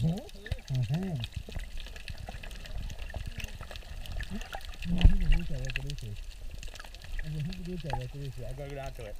I to go down to it.